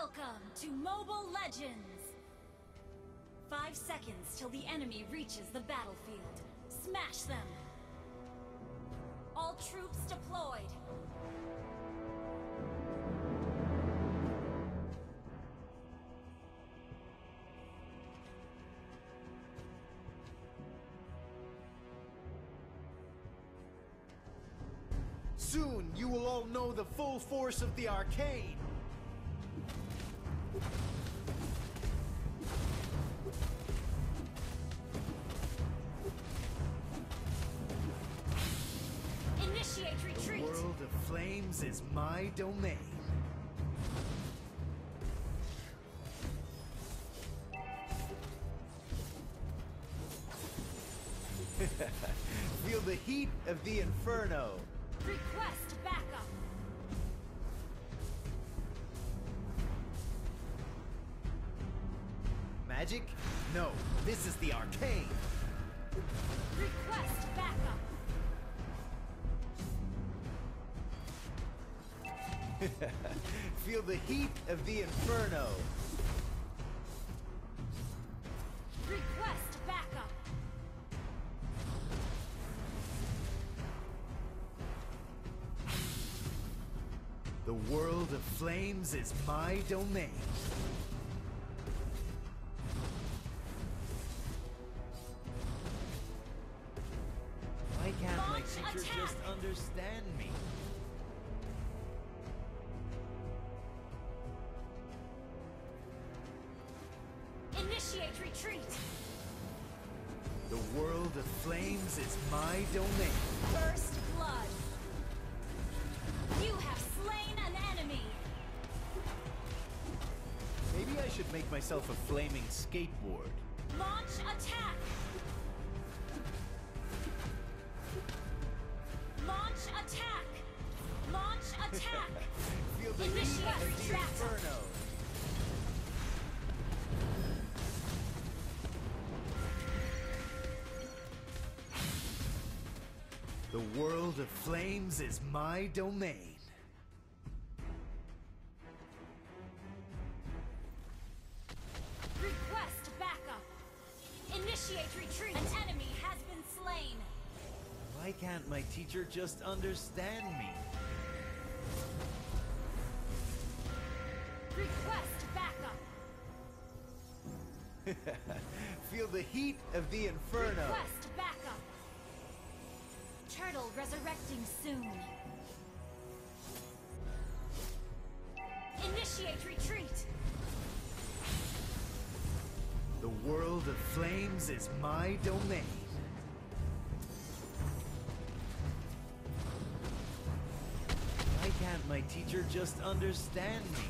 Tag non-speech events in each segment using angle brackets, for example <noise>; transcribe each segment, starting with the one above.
Welcome to Mobile Legends! Five seconds till the enemy reaches the battlefield. Smash them! All troops deployed! Soon you will all know the full force of the arcane! Flames is my domain. <laughs> Feel the heat of the inferno. Request backup! Magic? No, this is the arcane. Request backup! <laughs> Feel the heat of the inferno. Request backup! The world of flames is my domain. Why can't my attack! just understand me? Retreat! The world of flames is my domain. First blood! You have slain an enemy! Maybe I should make myself a flaming skateboard. Launch attack! Launch attack! Launch <laughs> attack! Feel the heat Initiate of the inferno. The world of flames is my domain. Request backup! Initiate retreat! An enemy has been slain! Why can't my teacher just understand me? Request backup! <laughs> Feel the heat of the inferno. Request backup! Turtle resurrecting soon. Initiate retreat! The world of flames is my domain. Why can't my teacher just understand me?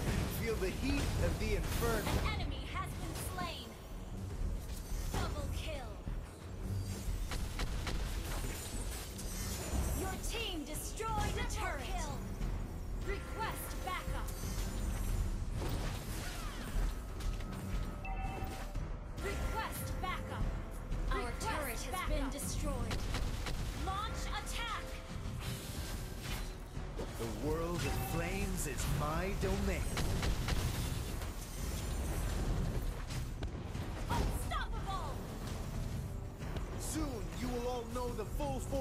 <laughs> The heat of the inferno.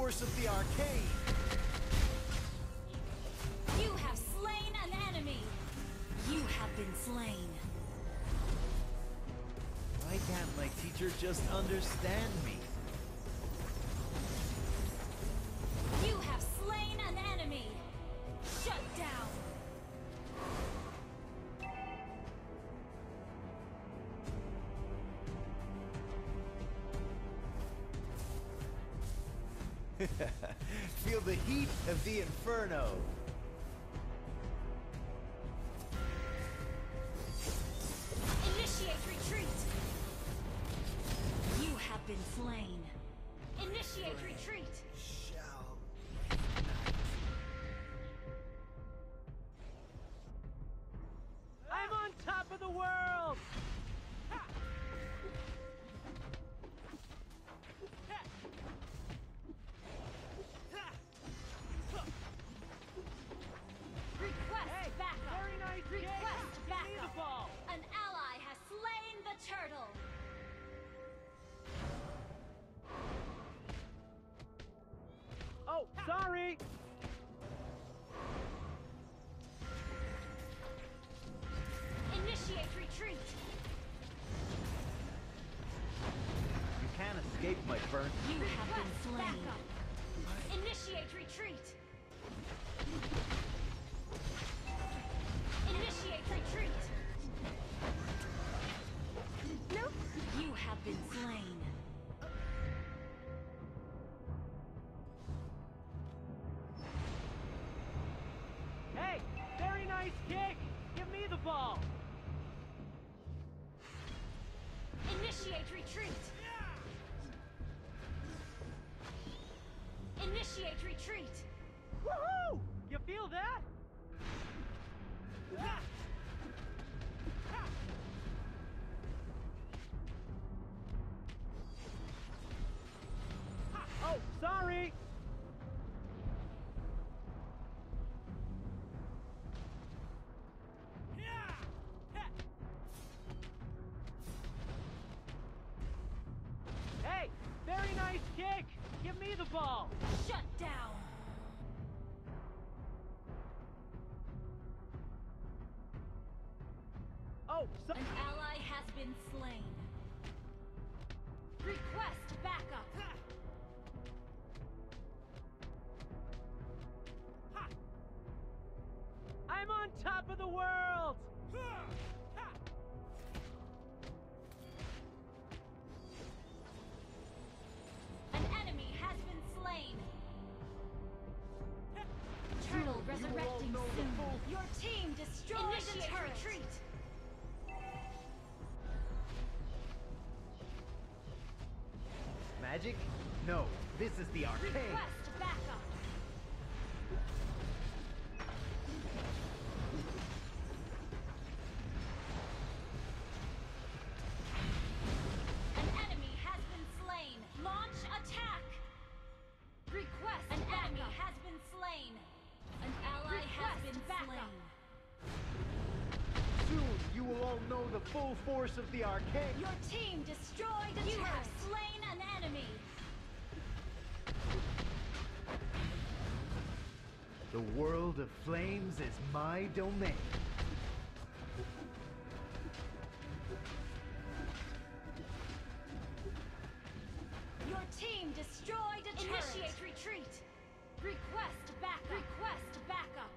Force of the arcane. You have slain an enemy! You have been slain! Why can't my teacher just understand me? <laughs> Feel the heat of the inferno. Sorry! Initiate retreat. You can't escape my burnt. You have been slain. Initiate retreat. Initiate retreat. Initiate retreat. Woohoo! You feel that? Oh, sorry! Give me the ball! Shut down. Oh, so An ally has been slain. Request backup. I'm on top of the world! An retreat. Magic? No, this is the arcade. Request backup. Full force of the arcade. Your team destroyed a You turret. have slain an enemy. The world of flames is my domain. Your team destroyed a turret. Initiate retreat. Request backup. Request backup.